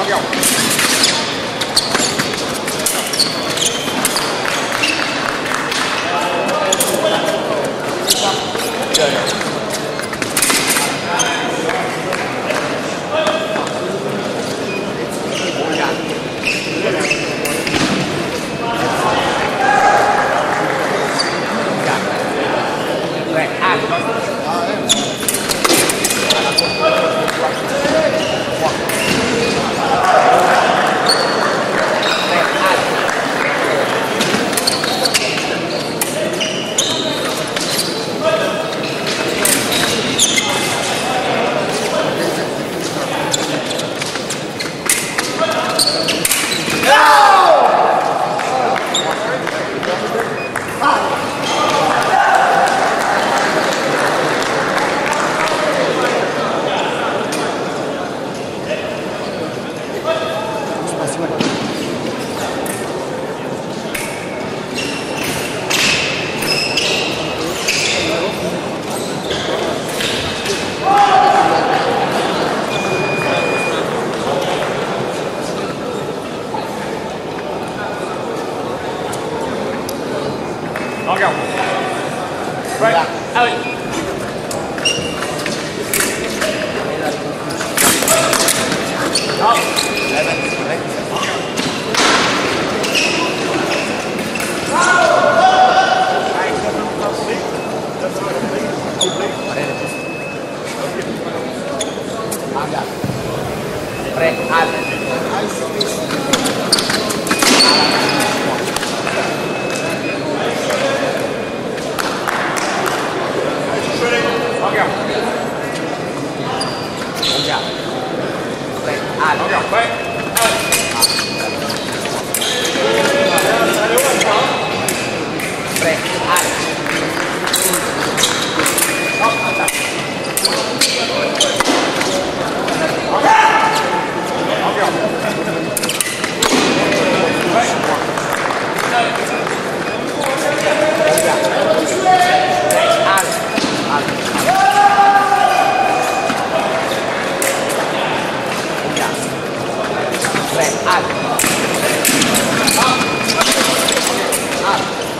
Valeu. a o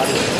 Adiós.